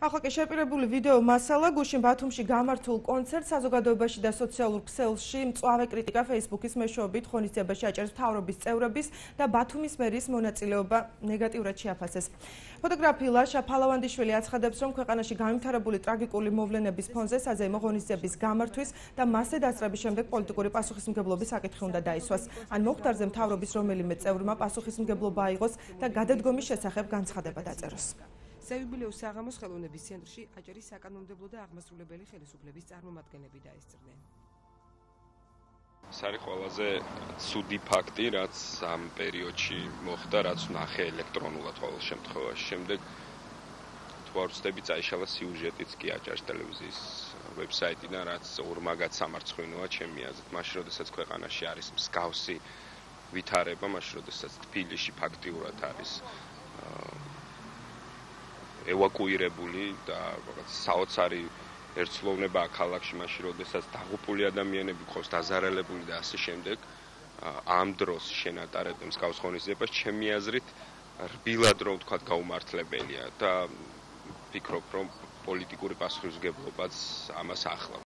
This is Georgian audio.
ახლა კი შეპირებული ვიდეო მასალა გუშინ ბათუმში გამართულ კონცერტ საზოგადოებაში და სოციალურ ქსელში მწვავე კრიტიკა Facebook-ის მეშვეობით ღონისძიებაში აჭერს თავრობის წევრების და ბათუმის მერის მონაწილეობა ნეგატიურად შეაფასეს. ფოტოგრაფი ლაშა ფალავანდიშვილი აცხადებს, რომ ქვეყანაში გამიმთარებული ტრაგიკული მოვლენების ფონზე საზეიმო ღონისძიების გამართვის და მასზე დასწრების შემდეგ პოლიტიკური პასუხისმგებლობის საკითხი უნდა დაისვას. ან მოხდარზე მთავრობის რომელიმე წევრმა პასუხისმგებლობა აიღოს და გადადგომის შესახებ განცხადება დაწეროს. საიუბილეო საღამოს ხელოვნების ცენტრში აჭარის საკანონმდებლო და აღმასრულებელი ხელისუფლების წარმომადგენლები დაესწრნენ. სარი ყველაზე ცუდი ფაქტი, რაც ამ პერიოდში მოხდა, რაც ნახე ელექტრონულად ყოველ შემთხვევაში. შემდეგ თვარწდები წაიშალა სიუჟეტიც კი აჭარის ტელევიზიის ვებსაიტიდან, რაც ორმაგად სამარცხვინოა ჩემი აზრით. მაშინ როდესაც ქვეყანაში არის მსგავსი ვითარება, მაშინ როდესაც თბილისში ფაქტიურად არის ევაკუირებული და რაღაც საოცარი ერთსლოვნება ახალახში მაშინ როდესაც დაღუპული ადამიანები ყავს დაზარალებული და ასე შემდეგ ამ დროს შენატარებს მსგავს ხონისებას ჩემი აზრით რბილად რომ თქვა გაუმართლებელია და ფიქრობ რომ პოლიტიკური პასუხისგებლობაც ამას ახლა